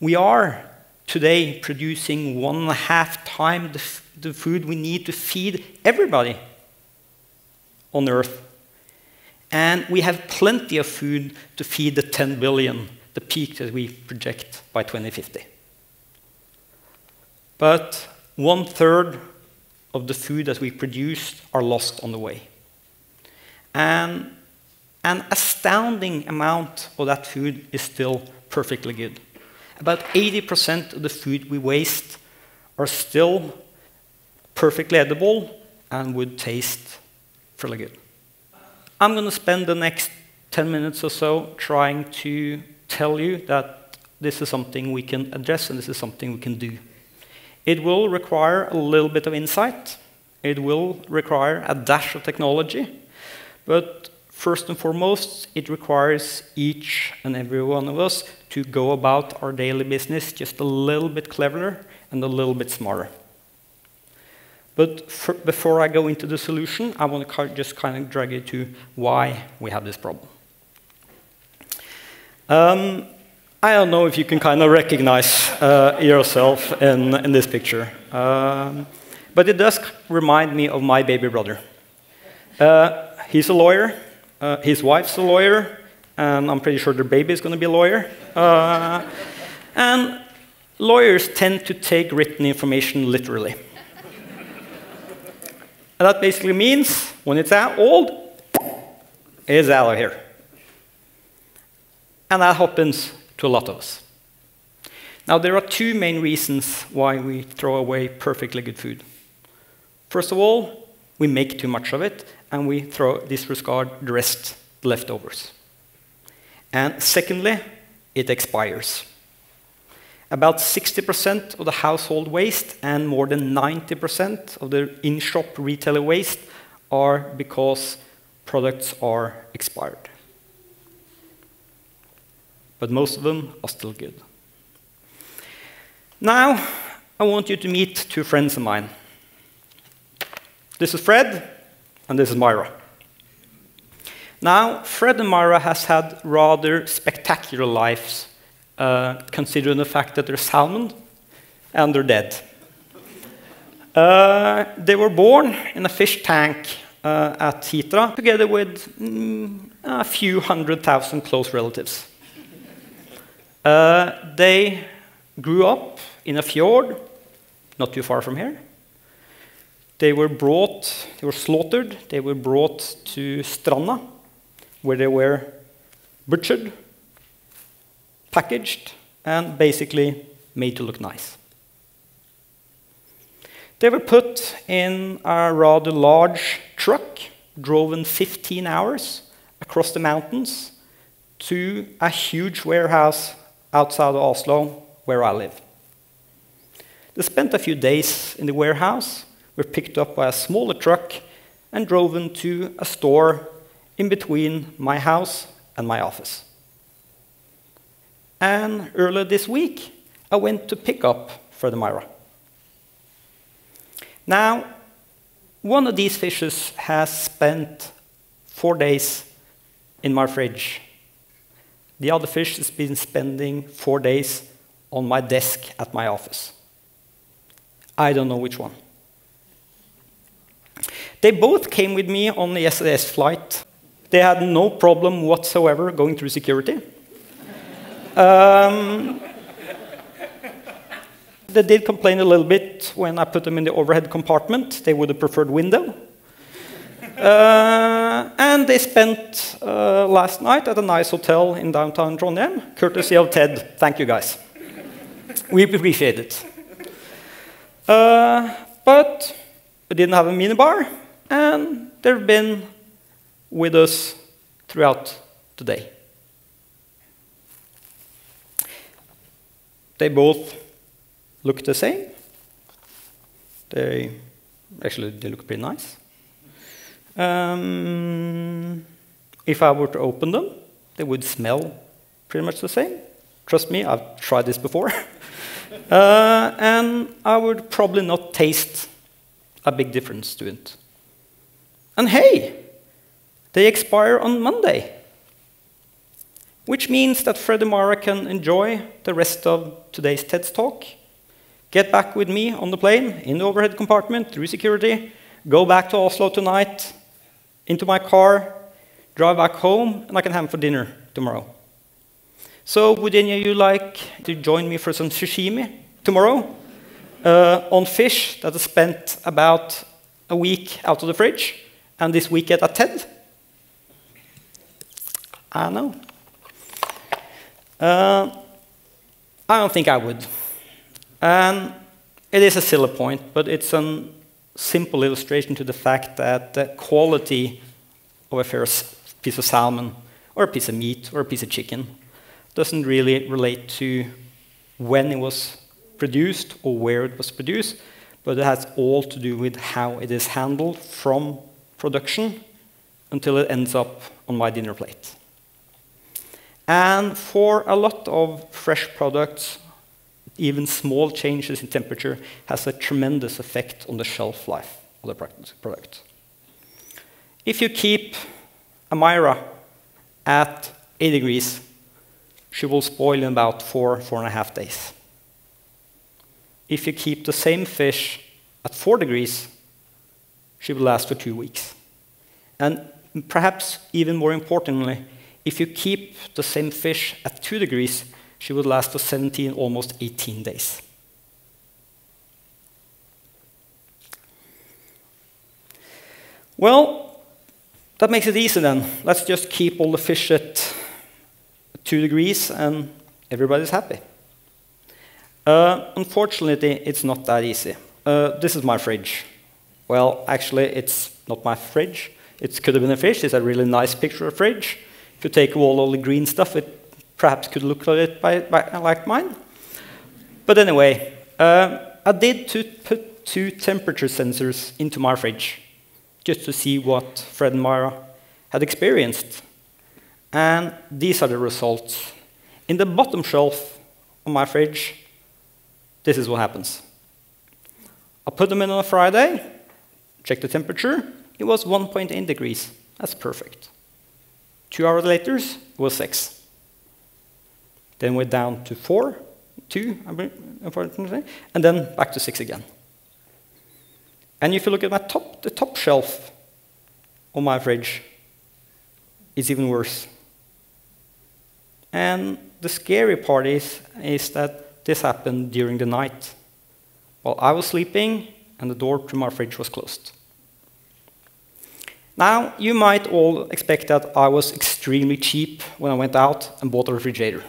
We are today producing one and a half times the, the food we need to feed everybody on Earth. And we have plenty of food to feed the 10 billion, the peak that we project by 2050. But one third of the food that we produce are lost on the way. And an astounding amount of that food is still perfectly good. About 80% of the food we waste are still perfectly edible and would taste fairly good. I'm going to spend the next 10 minutes or so trying to tell you that this is something we can address and this is something we can do. It will require a little bit of insight. It will require a dash of technology. But first and foremost, it requires each and every one of us to go about our daily business just a little bit cleverer and a little bit smarter. But for, before I go into the solution, I want to just kind of drag you to why we have this problem. Um, I don't know if you can kind of recognize uh, yourself in, in this picture. Um, but it does remind me of my baby brother. Uh, he's a lawyer, uh, his wife's a lawyer, and I'm pretty sure their baby is going to be a lawyer. Uh, and lawyers tend to take written information literally. And that basically means when it's old, it's out of here. And that happens to a lot of us. Now, there are two main reasons why we throw away perfectly good food. First of all, we make too much of it, and we throw disregard the rest, the leftovers. And secondly, it expires. About 60% of the household waste and more than 90% of the in-shop retailer waste are because products are expired. But most of them are still good. Now, I want you to meet two friends of mine. This is Fred, and this is Myra. Now, Fred and Myra has had rather spectacular lives uh, considering the fact that they're salmon and they're dead. Uh, they were born in a fish tank uh, at Hitra, together with mm, a few hundred thousand close relatives. Uh, they grew up in a fjord, not too far from here. They were brought, they were slaughtered, they were brought to Stranda, where they were butchered packaged, and basically made to look nice. They were put in a rather large truck, driven 15 hours across the mountains to a huge warehouse outside of Oslo, where I live. They spent a few days in the warehouse, were picked up by a smaller truck, and driven to a store in between my house and my office. And earlier this week, I went to pick up Fred Myra. Now, one of these fishes has spent four days in my fridge. The other fish has been spending four days on my desk at my office. I don't know which one. They both came with me on the SAS flight. They had no problem whatsoever going through security. Um, they did complain a little bit when I put them in the overhead compartment. They would have preferred window. Uh, and they spent uh, last night at a nice hotel in downtown Trondheim, courtesy of Ted. Thank you, guys. we appreciate it. Uh, but we didn't have a minibar, and there have been with us throughout the day. They both look the same. They actually they look pretty nice. Um, if I were to open them, they would smell pretty much the same. Trust me, I've tried this before. uh, and I would probably not taste a big difference to it. And hey, they expire on Monday. which means that Fred and Mara can enjoy the rest of today's TED Talk, get back with me on the plane, in the overhead compartment, through security, go back to Oslo tonight, into my car, drive back home, and I can have them for dinner tomorrow. So would any of you like to join me for some sashimi tomorrow uh, on fish that is spent about a week out of the fridge and this week at TED? I know. Uh, I don't think I would. And it is a silly point, but it's a simple illustration to the fact that the quality of a first piece of salmon or a piece of meat or a piece of chicken doesn't really relate to when it was produced or where it was produced, but it has all to do with how it is handled from production until it ends up on my dinner plate. And for a lot of fresh products, even small changes in temperature has a tremendous effect on the shelf life of the product. If you keep a Myra at 8 degrees, she will spoil in about four, four and a half days. If you keep the same fish at 4 degrees, she will last for two weeks. And perhaps even more importantly, if you keep the same fish at 2 degrees, she would last for 17, almost 18 days. Well, that makes it easy then. Let's just keep all the fish at 2 degrees and everybody's happy. Uh, unfortunately, it's not that easy. Uh, this is my fridge. Well, actually, it's not my fridge. It could have been a fish. It's a really nice picture of a fridge. If you take away all the green stuff, it perhaps could look a bit by, by, like mine. But anyway, uh, I did to put two temperature sensors into my fridge just to see what Fred and Myra had experienced. And these are the results. In the bottom shelf of my fridge, this is what happens. I put them in on a Friday, check the temperature, it was 1.8 degrees. That's perfect. Two hours later, it was 6. Then we're down to 4, 2, unfortunately, and then back to 6 again. And if you look at my top, the top shelf on my fridge, it's even worse. And the scary part is, is that this happened during the night. While I was sleeping and the door to my fridge was closed. Now, you might all expect that I was extremely cheap when I went out and bought a refrigerator.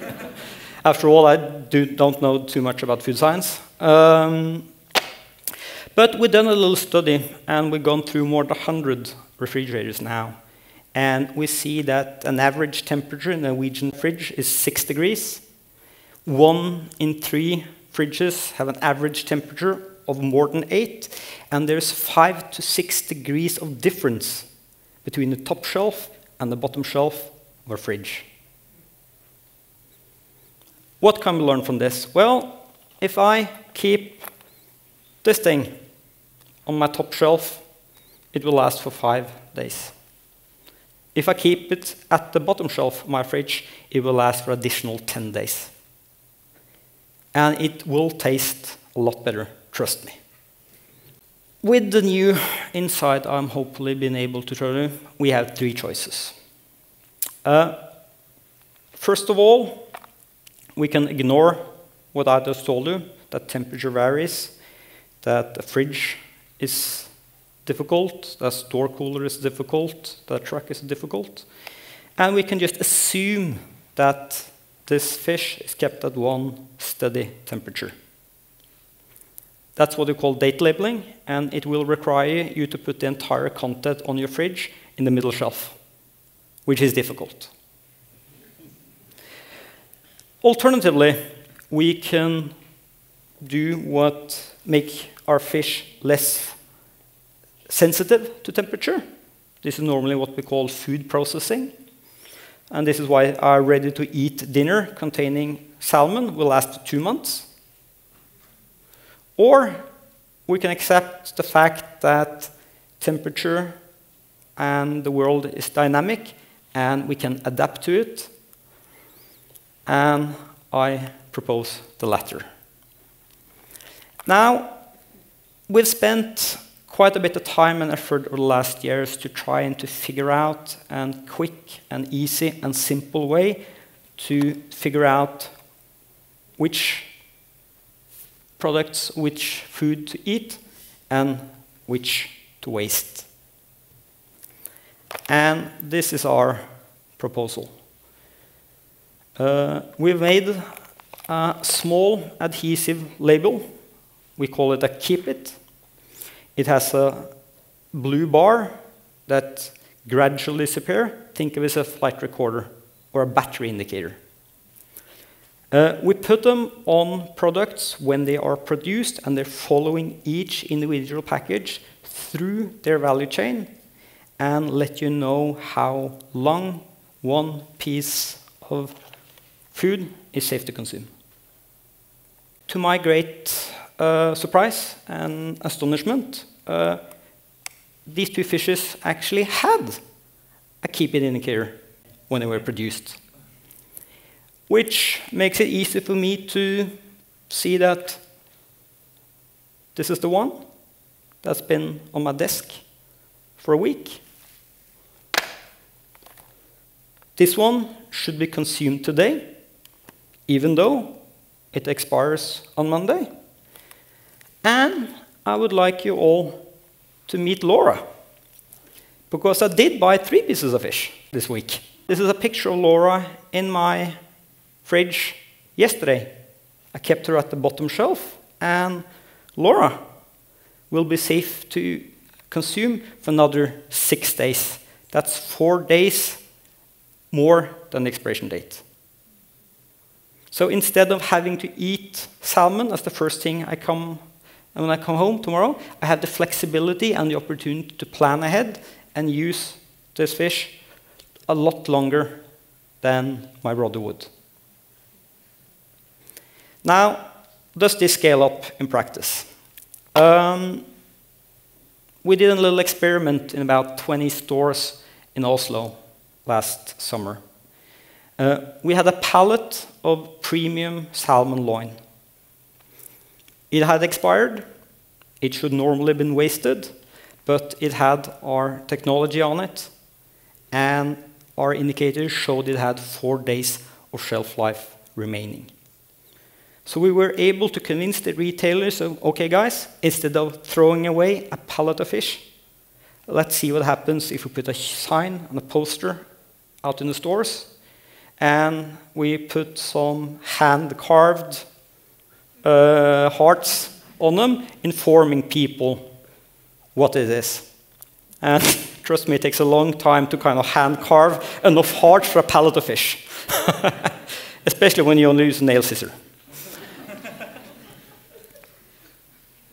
After all, I do, not know too much about food science. Um, but we've done a little study, and we've gone through more than 100 refrigerators now. And we see that an average temperature in a Norwegian fridge is 6 degrees. One in three fridges have an average temperature of more than 8, and there's 5 to 6 degrees of difference between the top shelf and the bottom shelf of a fridge. What can we learn from this? Well, if I keep this thing on my top shelf, it will last for 5 days. If I keep it at the bottom shelf of my fridge, it will last for additional 10 days. And it will taste a lot better Trust me. With the new insight I'm hopefully been able to show you, we have three choices. Uh, first of all, we can ignore what I just told you, that temperature varies, that the fridge is difficult, that store cooler is difficult, that truck is difficult. And we can just assume that this fish is kept at one steady temperature. That's what we call date labeling, and it will require you to put the entire content on your fridge in the middle shelf, which is difficult. Alternatively, we can do what make our fish less sensitive to temperature. This is normally what we call food processing. And this is why our ready-to-eat dinner containing salmon will last two months. Or we can accept the fact that temperature and the world is dynamic and we can adapt to it and I propose the latter. Now, we've spent quite a bit of time and effort over the last years to try and to figure out a quick and easy and simple way to figure out which products, which food to eat, and which to waste. And this is our proposal. Uh, we've made a small adhesive label. We call it a Keep It. It has a blue bar that gradually disappears. Think of it as a flight recorder or a battery indicator. Uh, we put them on products when they are produced and they're following each individual package through their value chain and let you know how long one piece of food is safe to consume. To my great uh, surprise and astonishment, uh, these two fishes actually had a keep it indicator when they were produced, which makes it easy for me to see that this is the one that's been on my desk for a week. This one should be consumed today, even though it expires on Monday. And I would like you all to meet Laura, because I did buy three pieces of fish this week. This is a picture of Laura in my fridge yesterday. I kept her at the bottom shelf, and Laura will be safe to consume for another six days. That's four days more than the expiration date. So instead of having to eat salmon as the first thing I come and when I come home tomorrow, I have the flexibility and the opportunity to plan ahead and use this fish a lot longer than my brother would. Now, does this scale up in practice? Um, we did a little experiment in about 20 stores in Oslo last summer. Uh, we had a pallet of premium salmon loin. It had expired. It should normally have been wasted, but it had our technology on it, and our indicators showed it had four days of shelf life remaining. So we were able to convince the retailers of, okay, guys, instead of throwing away a pallet of fish, let's see what happens if we put a sign and a poster out in the stores. And we put some hand carved uh, hearts on them, informing people what it is. And trust me, it takes a long time to kind of hand carve enough hearts for a pallet of fish, especially when you only use a nail scissor.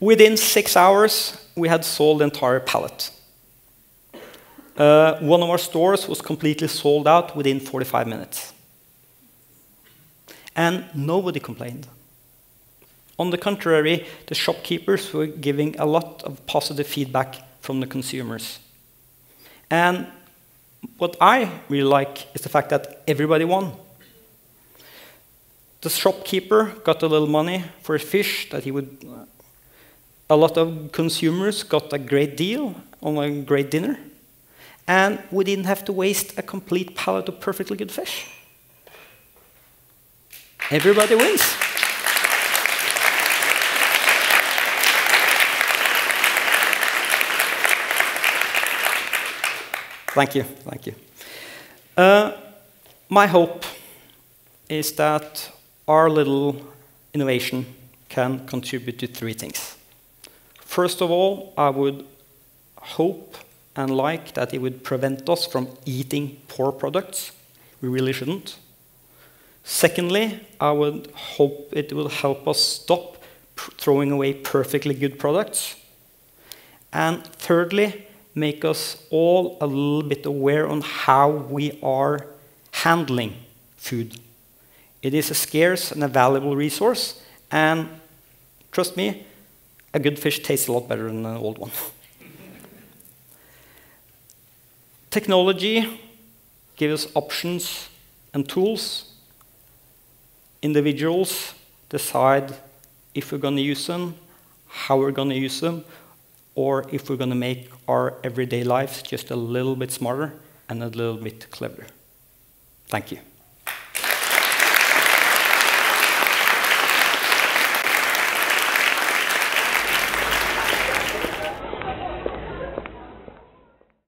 Within six hours, we had sold the entire pallet. Uh, one of our stores was completely sold out within 45 minutes. And nobody complained. On the contrary, the shopkeepers were giving a lot of positive feedback from the consumers. And what I really like is the fact that everybody won. The shopkeeper got a little money for a fish that he would a lot of consumers got a great deal on a great dinner, and we didn't have to waste a complete pallet of perfectly good fish. Everybody wins. Thank you, thank you. Uh, my hope is that our little innovation can contribute to three things. First of all, I would hope and like that it would prevent us from eating poor products. We really shouldn't. Secondly, I would hope it will help us stop throwing away perfectly good products. And thirdly, make us all a little bit aware on how we are handling food. It is a scarce and a valuable resource, and trust me, a good fish tastes a lot better than an old one. Technology gives us options and tools, individuals decide if we're going to use them, how we're going to use them, or if we're going to make our everyday lives just a little bit smarter and a little bit cleverer. Thank you.